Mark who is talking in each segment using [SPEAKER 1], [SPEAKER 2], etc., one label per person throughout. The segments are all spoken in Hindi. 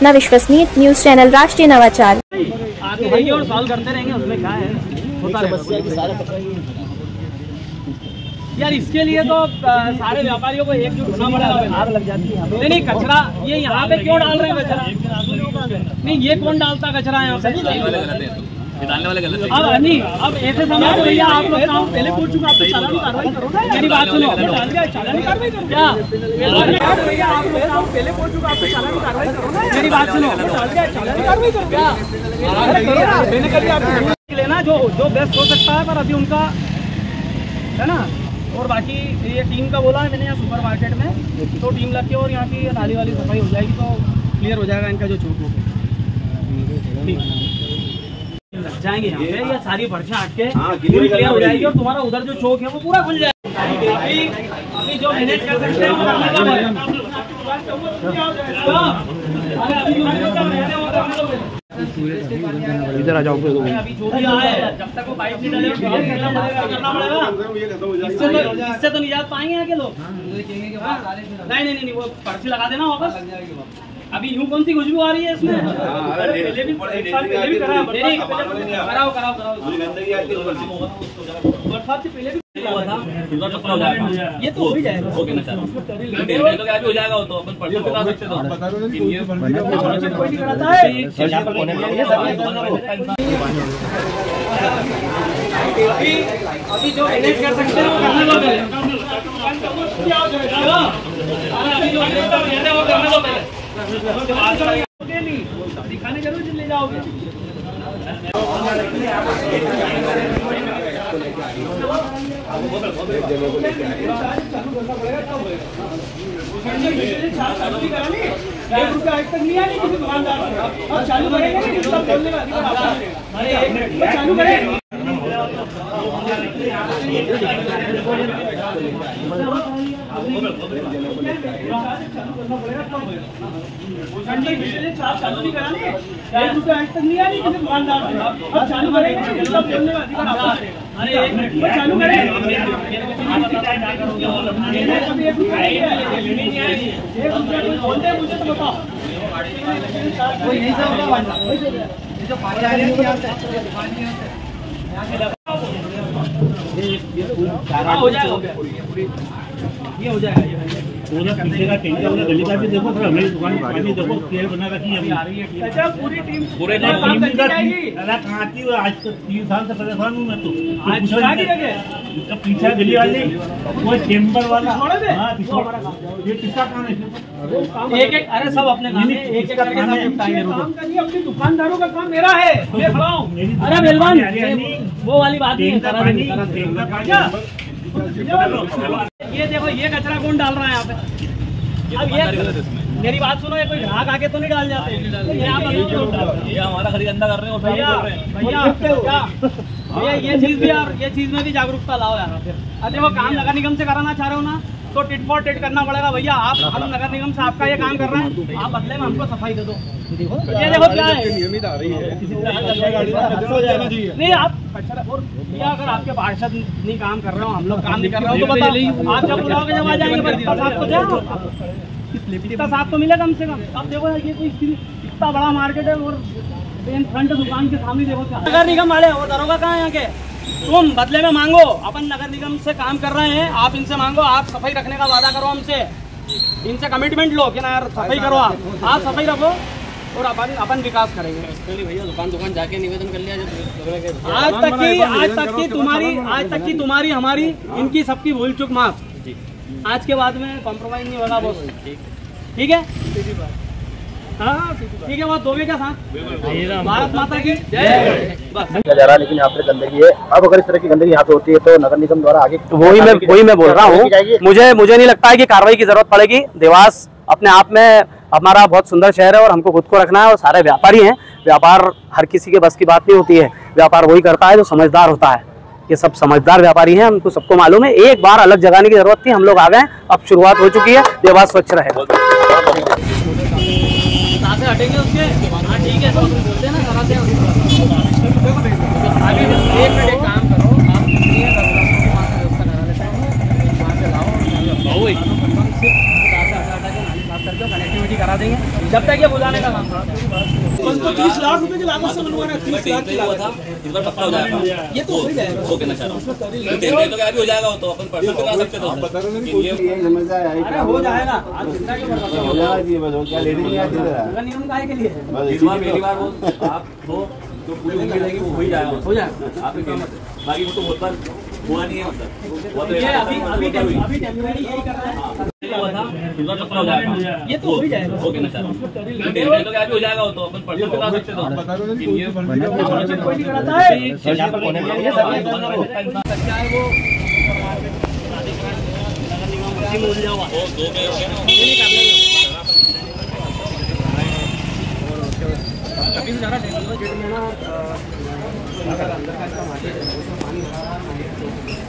[SPEAKER 1] अपना विश्वसनीय न्यूज़ चैनल राष्ट्रीय नवाचार।
[SPEAKER 2] है? यार, इसके लिए तो सारे व्यापारियों को एकजुट होना पड़ेगा। आग लग जाती है नहीं नहीं, कचरा, ये यहाँ पे क्यों डाल रहे हैं कचरा? नहीं, ये कौन डालता कचरा यहाँ पे?
[SPEAKER 3] डालने वाले गलत है।
[SPEAKER 2] अब नहीं अब ऐसे समय तो भैया आप लोग काम पहले पूछ चुका आप तो चालानी कार्रवाई करो ना। मेरी बात सुनो। डाल दिया कार्रवाई करो। क्या? भैया आप लोग काम पहले पूछ चुका आप तो चालानी कार्रवाई करो ना। मेरी बात सुनो। डाल दिया कार्रवाई करो। क्या? अरे करो ना मैंने कभी आपको लेना जो जो बेस्ट हो सकता है पर अभी उनका है ना? और बाकी ये टीम का बोला है मैंने यहाँ सुपर मार्केट में तो टीम लग के और यहाँ की नाली वाली सफ़ाई हो जाएगी तो क्लियर हो जाएगा इनका जो चौक हो। ठीक। जाएँगे यहाँ पे ये सारी पर्चियाँ हट के पूरी क्लियर हो जाएगी और तुम्हारा उधर जो चौक है वो पूरा खुल जाएगा अभी अभी जो मैनेज कर सकते हैं वो है। हैं तो हैं।
[SPEAKER 4] इधर आ जाओ
[SPEAKER 2] अभी जो भी आए जब तक वो बाइक से डले करना पड़ेगा इससे तो तो निजात पाएँगे यहाँ के लोग हाँ? नहीं नहीं नहीं वो पर्ची लगा देना वापस अभी यूँ कौन सी खुशबू आ रही है इसमें अरे पहले भी एक साल पहले भी करा नहीं नहीं कराओ कराओ कराओ बरसात से पहले भी हुआ था
[SPEAKER 3] हो जाएगा
[SPEAKER 2] ये तो हो ही जाएगा
[SPEAKER 3] ओके ना सर डेढ़ महीने तो क्या भी हो जाएगा तो अपन परसों बता सकते तो ये
[SPEAKER 2] कोई नहीं कराता है अभी अभी जो मैनेज कर सकते हैं वो करने दो पहले अभी जो मैनेज कर रहे हैं वो करने दो पहले दिखाने ज़रूर ले जाओगे एक रुपया आज तक नहीं आया किसी दुकानदार अब चालू करेंगे चालू करें चालू नहीं कराने एक रुपया आज तक नहीं आया किसी दुकानदार को अब चालू करेंगे सब बोलने का अधिकार आपका है। अरे एक मिनट वो चालू करें एक रुपया कोई बोलते हैं मुझे तो बताओ कोई नहीं सब हाँ, हो जाएगा हो जाएगा। ये हो जाएगा ये हो जाएगा।
[SPEAKER 4] पूरा पीछे का टेंट का गली का भी देखो फिर हमारी दुकान की पानी देखो क्लियर बना रखी है अभी
[SPEAKER 2] अच्छा पूरी टीम
[SPEAKER 3] पूरे
[SPEAKER 4] टीम का अरे कहाँ है आज तक तीन साल से परेशान हूँ मैं तो
[SPEAKER 2] आज
[SPEAKER 4] पूछो
[SPEAKER 2] छुड़ा जगह
[SPEAKER 4] पीछे गली वाली वो चेम्बर वाला हाँ ये किसका काम है
[SPEAKER 2] एक एक अरे सब अपने काम है एक एक करके सब। निपटाएँगे काम करिए अपने दुकानदारों का काम मेरा है मैं अरे
[SPEAKER 4] दुकान
[SPEAKER 2] बेलवान
[SPEAKER 4] में हरियाली,
[SPEAKER 2] वो वाली बात नहीं है करा देंगे, ये देखो ये कचरा कौन डाल रहा है यहाँ पे? अब ये मेरी बात सुनो ये कोई ग्राहक आके तो नहीं डाल जाते? ये।
[SPEAKER 3] ये हमारा खरीद अंदा कर रहे हैं
[SPEAKER 2] भैया
[SPEAKER 3] बोल रहे
[SPEAKER 2] भैया ये भैया ये चीज़ भी यार ये चीज़ में भी जागरूकता लाओ यार अरे वो काम नगर निगम से कराना चाह रहे हो ना? तो टिट फॉर टिट करना पड़ेगा भैया। आप हम नगर निगम से आपका ये काम कर रहे हैं। आप बदले में हमको सफ़ाई दे दो। ये देखो क्या है। नियमित आ रही है। नहीं आप अच्छा और भैया अगर आपके पार्षद नहीं काम कर रहे हो हम लोग काम नहीं कर रहे हो तो बताओ। आप जब बुलाओगे जब आ जाएँगे साथ तो जाओ तो मिले कम से कम। अब देखो ये कोई इतना बड़ा मार्केट है और फ्रंट दुकान के सामने देखो नगर निगम वाले वो दरोगा कहाँ है यहाँ के? तुम बदले में मांगो। अपन नगर निगम से काम कर रहे हैं। आप इनसे मांगो। आप सफ़ाई रखने का वादा करो हमसे। इनसे कमिटमेंट लो कि ना यार सफ़ाई करो आप। आप सफ़ाई रखो और अपन अपन विकास करेंगे।
[SPEAKER 5] भैया दुकान दुकान जाके निवेदन कर लिया जब
[SPEAKER 2] आज तक की आज तक की तुम्हारी आज तक की तुम्हारी हमारी इनकी सबकी भूल चुक माफ़। आज के बाद में कॉम्प्रोमाइज नहीं होगा बॉस ठीक। है? हाँ ठीक है बात दोगे क्या साथ। भारत माता की जय। बस
[SPEAKER 6] किया जा रहा लेकिन यहाँ पे गंदगी है। अब अगर इस तरह की गंदगी यहाँ पे होती है तो नगर निगम द्वारा आगे
[SPEAKER 7] वही मैं वही मैं बोल रहा हूँ। मुझे मुझे नहीं लगता है कि कार्रवाई की ज़रूरत पड़ेगी। देवास अपने आप में हमारा बहुत सुंदर शहर है और हमको खुद को रखना है और सारे व्यापारी हैं। व्यापार हर किसी के बस की बात नहीं होती है। व्यापार वही करता है जो समझदार होता है। ये सब समझदार व्यापारी हैं हमको सबको मालूम है। एक बार अलग जगाने की ज़रूरत थी हम लोग आ गए अब शुरुआत हो चुकी है। देवास स्वच्छ
[SPEAKER 2] कहाँ से हटेंगे उसके? हाँ ठीक है तो बोलते हैं ना से अभी एक मिनट, एक काम करो, आप व्यवस्था करा लेते हैं। वहाँ से लाओ वहाँ से लाओ। हम सिर्फ़ हटा के हटा के नाली साफ़ करके जो कनेक्टिविटी करा देंगे जब तक ये बुझाने का काम तो तीस लाख रुपए की लागत से बनवाना है तीस लाख की लागत।
[SPEAKER 3] था इस बार पक्का हो जाएगा।
[SPEAKER 2] ये तो हो ही जाएगा।
[SPEAKER 3] वो कहना चाह रहा हूँ। तो क्या भी हो जाएगा वो तो अपन पर्सन सकते। ये
[SPEAKER 2] अरे हो जाएगा आप चिंता क्यों हो लिए। है?
[SPEAKER 3] इस बार पहली बार वो आप हो तो पूरी उम्मीद है कि वो हो ही जाएगा।
[SPEAKER 2] हो जाएगा।
[SPEAKER 3] आप ही। बाकी वो तो बहुत बार हुआ नहीं है मतलब तो
[SPEAKER 2] ये अभी अभी
[SPEAKER 3] तो।
[SPEAKER 2] अभी टेम्पररी यही कर रहा है
[SPEAKER 3] हो
[SPEAKER 2] ये तो हो जाएगा
[SPEAKER 3] वो कहना चाह रहा हूँ तो हो जाएगा वो तो अपन पर्सन पे सकते थे ये
[SPEAKER 2] कोई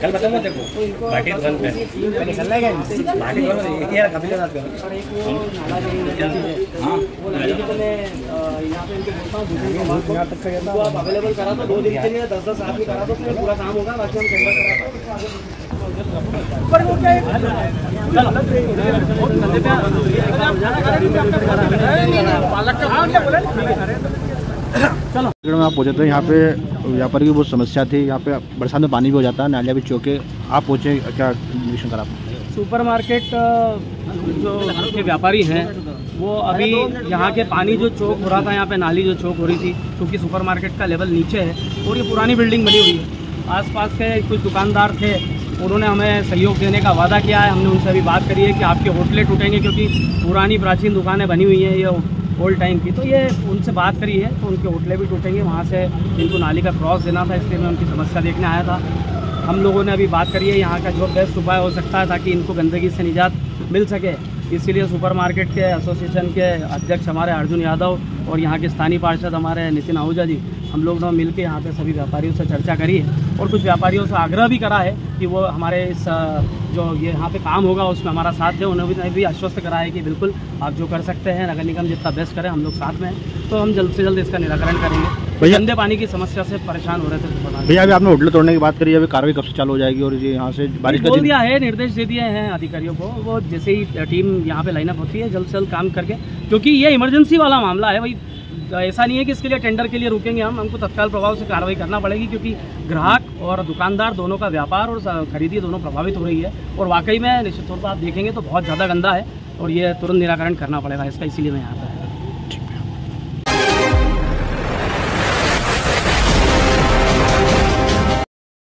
[SPEAKER 2] कल बताऊँगा तेरे को। बाटी दुकान पे रहा है बाटी दुकान में एक यार कभी का बात कर एक वो नाला है? हाँ वो नाले की तो मैं अ, पे इनके बोलता हूँ। यहाँ तक का आप अवेलेबल करा दो दो दिन के लिए दस दस आदमी करा दो फिर पूरा काम होगा बाकी हम टेंडर करा। पर वो क्या है पालक का हाँ क्या बोले?
[SPEAKER 6] चलो। में आप पहुँचे थे यहाँ पे व्यापारी की बहुत समस्या थी। यहाँ पे बरसात में पानी भी हो जाता है नालियाँ भी चौके। आप पहुँचे, क्या निरीक्षण करा
[SPEAKER 2] सुपर मार्केट जो के व्यापारी हैं, वो अभी यहाँ के पानी जो चौक हो रहा था, यहाँ पे नाली जो चौक हो रही थी, क्योंकि सुपर मार्केट का लेवल नीचे है और ये पुरानी बिल्डिंग बनी हुई है। आसपास के कुछ दुकानदार थे, उन्होंने हमें सहयोग देने का वादा किया है। हमने उनसे अभी बात करी है कि आपके होटलें टूटेंगे, क्योंकि पुरानी प्राचीन दुकानें बनी हुई हैं, ये ओल्ड टाइम की तो ये उनसे बात करी है तो उनके होटलें भी टूटेंगे, वहाँ से इनको नाली का क्रॉस देना था, इसलिए मैं उनकी समस्या देखने आया था। हम लोगों ने अभी बात करी है, यहाँ का जो बेस्ट उपाय हो सकता है, ताकि इनको गंदगी से निजात मिल सके। इसीलिए सुपर मार्केट के एसोसिएशन के अध्यक्ष हमारे अर्जुन यादव और यहाँ के स्थानीय पार्षद हमारे नितिन आहूजा जी हम लोग ने मिल के यहाँ पे सभी व्यापारियों से चर्चा करी है और कुछ व्यापारियों से आग्रह भी करा है कि वो हमारे इस जो ये यहाँ पे काम होगा उसमें हमारा साथ दें। उन्हें भी, भी आश्वस्त करा है कि बिल्कुल आप जो कर सकते हैं नगर निगम जितना बेस्ट करें हम लोग साथ में हैं। तो हम जल्द से जल्द इसका निराकरण करेंगे।
[SPEAKER 6] भैया-
[SPEAKER 2] गंदे पानी की समस्या से परेशान हो रहे थे
[SPEAKER 6] भैया अभी आपने होटल तोड़ने की बात करी है, अभी कार्रवाई कब से चालू हो जाएगी और ये यहाँ से बारिश
[SPEAKER 2] बोल दिया है निर्देश दे दिए हैं अधिकारियों को। वो जैसे ही टीम यहाँ पे लाइनअप होती है जल्द से जल्द काम करके क्योंकि ये इमरजेंसी वाला मामला है भाई। ऐसा नहीं है कि इसके लिए टेंडर के लिए रुकेंगे हम हमको तत्काल प्रभाव से कार्रवाई करना पड़ेगी क्योंकि ग्राहक और दुकानदार दोनों का व्यापार और खरीदी दोनों प्रभावित हो रही है। और वाकई में निश्चित तौर पर आप देखेंगे तो बहुत ज़्यादा गंदा है और ये तुरंत निराकरण करना पड़ेगा इसका इसीलिए मैं यहाँ पर